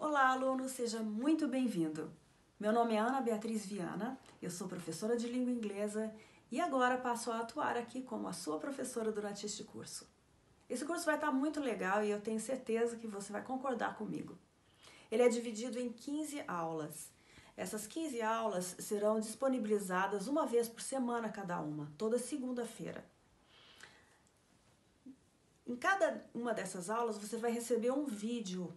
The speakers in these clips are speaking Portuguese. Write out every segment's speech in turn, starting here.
Olá, aluno, seja muito bem-vindo. Meu nome é Ana Beatriz Viana, eu sou professora de língua inglesa e agora passo a atuar aqui como a sua professora durante este curso. Esse curso vai estar muito legal e eu tenho certeza que você vai concordar comigo. Ele é dividido em 15 aulas. Essas 15 aulas serão disponibilizadas uma vez por semana cada uma, toda segunda-feira. Em cada uma dessas aulas você vai receber um vídeo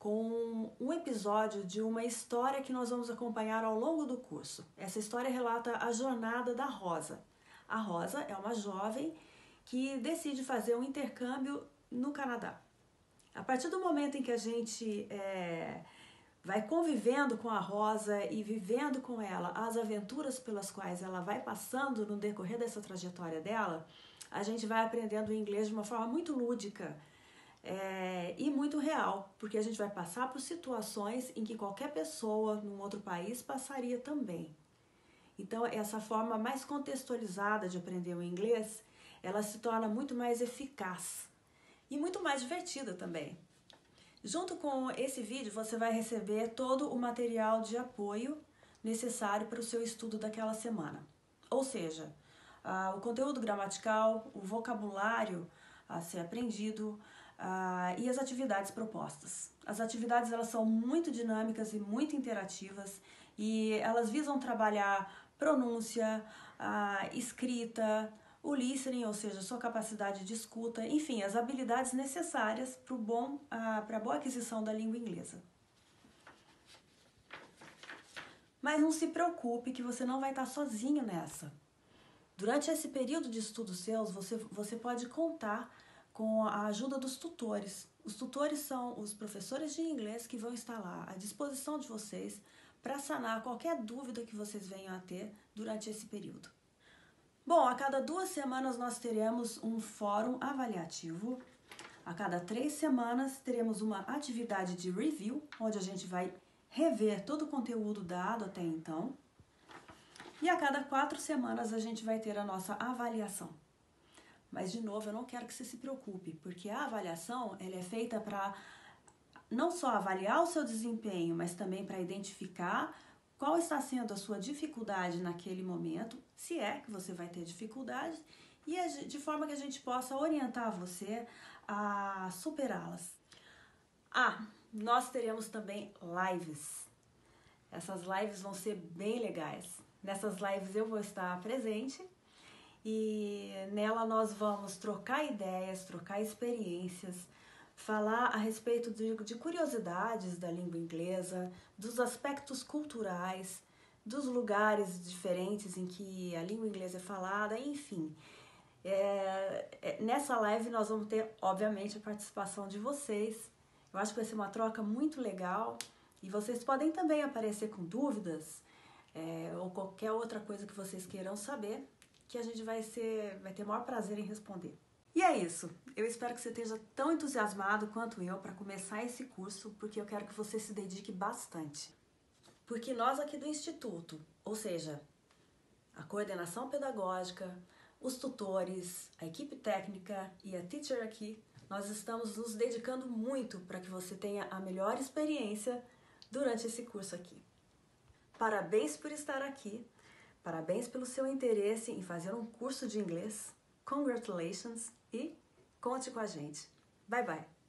com um episódio de uma história que nós vamos acompanhar ao longo do curso. Essa história relata a jornada da Rosa. A Rosa é uma jovem que decide fazer um intercâmbio no Canadá. A partir do momento em que a gente é, vai convivendo com a Rosa e vivendo com ela as aventuras pelas quais ela vai passando no decorrer dessa trajetória dela, a gente vai aprendendo o inglês de uma forma muito lúdica é, e muito real, porque a gente vai passar por situações em que qualquer pessoa num outro país passaria também. Então, essa forma mais contextualizada de aprender o inglês, ela se torna muito mais eficaz e muito mais divertida também. Junto com esse vídeo, você vai receber todo o material de apoio necessário para o seu estudo daquela semana. Ou seja, ah, o conteúdo gramatical, o vocabulário a ser aprendido ah, e as atividades propostas. As atividades elas são muito dinâmicas e muito interativas e elas visam trabalhar pronúncia, ah, escrita, o listening, ou seja, sua capacidade de escuta, enfim, as habilidades necessárias para para a boa aquisição da língua inglesa. Mas não se preocupe que você não vai estar sozinho nessa. Durante esse período de estudos seus, você, você pode contar com a ajuda dos tutores. Os tutores são os professores de inglês que vão estar lá à disposição de vocês para sanar qualquer dúvida que vocês venham a ter durante esse período. Bom, a cada duas semanas nós teremos um fórum avaliativo. A cada três semanas teremos uma atividade de review, onde a gente vai rever todo o conteúdo dado até então. E a cada quatro semanas a gente vai ter a nossa avaliação. Mas, de novo, eu não quero que você se preocupe, porque a avaliação ela é feita para não só avaliar o seu desempenho, mas também para identificar qual está sendo a sua dificuldade naquele momento, se é que você vai ter dificuldade, e de forma que a gente possa orientar você a superá-las. Ah, nós teremos também lives. Essas lives vão ser bem legais. Nessas lives eu vou estar presente e nela nós vamos trocar ideias, trocar experiências, falar a respeito de, de curiosidades da língua inglesa, dos aspectos culturais, dos lugares diferentes em que a língua inglesa é falada, enfim. É, é, nessa live nós vamos ter, obviamente, a participação de vocês. Eu acho que vai ser uma troca muito legal e vocês podem também aparecer com dúvidas é, ou qualquer outra coisa que vocês queiram saber, que a gente vai, ser, vai ter o maior prazer em responder. E é isso. Eu espero que você esteja tão entusiasmado quanto eu para começar esse curso, porque eu quero que você se dedique bastante. Porque nós aqui do Instituto, ou seja, a coordenação pedagógica, os tutores, a equipe técnica e a teacher aqui, nós estamos nos dedicando muito para que você tenha a melhor experiência durante esse curso aqui. Parabéns por estar aqui, parabéns pelo seu interesse em fazer um curso de inglês. Congratulations e conte com a gente. Bye bye!